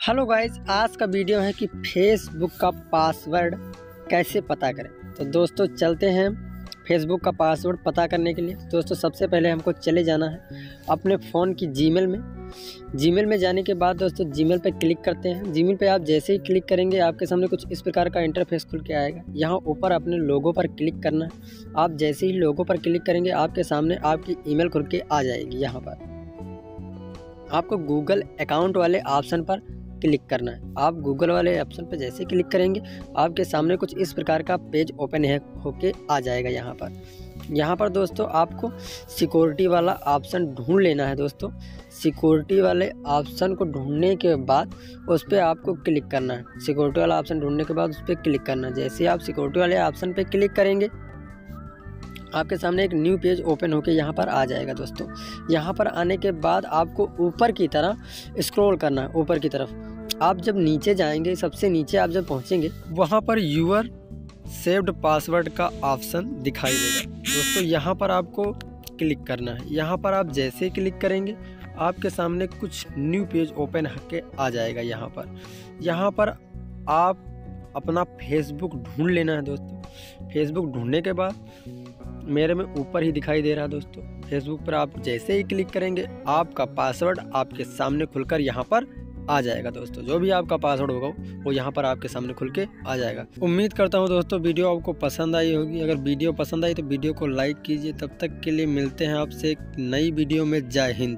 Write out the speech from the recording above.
Hello guys, आज का video है कि फेसबुक का पासवर्ड कैसे पता करें? तो दोस्तों, चलते हैं फेसबुक का पासवर्ड पता करने के लिए। दोस्तों, सबसे पहले हमको चले जाना है अपने फ़ोन की जीमेल में। जीमेल में जाने के बाद दोस्तों जीमेल पर क्लिक करते हैं। जीमेल पर आप जैसे ही क्लिक करेंगे, आपके सामने कुछ इस प्रकार का इंटरफेस खुल के आएगा। यहाँ ऊपर अपने लोगों पर क्लिक करना है। आप जैसे ही लोगों पर क्लिक करेंगे, आपके सामने आपकी ईमेल खुल के आ जाएगी यहाँ पर। आपको गूगल अकाउंट वाले ऑप्शन पर क्लिक करना है। आप गूगल वाले ऑप्शन पर जैसे क्लिक करेंगे, आपके सामने कुछ इस प्रकार का पेज ओपन है, होके आ जाएगा यहाँ पर। यहाँ पर दोस्तों आपको सिक्योरिटी वाला ऑप्शन ढूंढ लेना है दोस्तों। सिक्योरिटी वाले ऑप्शन को ढूँढने के बाद उस पर आपको क्लिक करना है। सिक्योरिटी वाला ऑप्शन ढूँढने के बाद उस पर क्लिक करना है। जैसे आप सिक्योरिटी वाले ऑप्शन पर क्लिक करेंगे आपके सामने एक न्यू पेज ओपन होकर यहाँ पर आ जाएगा दोस्तों। यहाँ पर आने के बाद आपको ऊपर की तरह स्क्रॉल करना है, ऊपर की तरफ़। आप जब नीचे जाएँगे, सबसे नीचे आप जब पहुँचेंगे, वहाँ पर यूअर सेव्ड पासवर्ड का ऑप्शन दिखाई देगा। दोस्तों, यहाँ पर आपको क्लिक करना है। यहाँ पर आप जैसे क्लिक करेंगे, आपके सामने कुछ न्यू पेज ओपन होके आ जाएगा यहाँ पर। यहाँ पर आप अपना फेसबुक ढूंढ लेना है दोस्तों। फेसबुक ढूँढने के बाद मेरे में ऊपर ही दिखाई दे रहा है दोस्तों। फेसबुक पर आप जैसे ही क्लिक करेंगे, आपका पासवर्ड आपके सामने खुलकर यहाँ पर आ जाएगा दोस्तों। जो भी आपका पासवर्ड होगा, वो यहाँ पर आपके सामने खुल के आ जाएगा। उम्मीद करता हूँ दोस्तों, वीडियो आपको पसंद आई होगी। अगर वीडियो पसंद आई तो वीडियो को लाइक कीजिए। तब तक के लिए मिलते हैं आपसे एक नई वीडियो में। जय हिंद।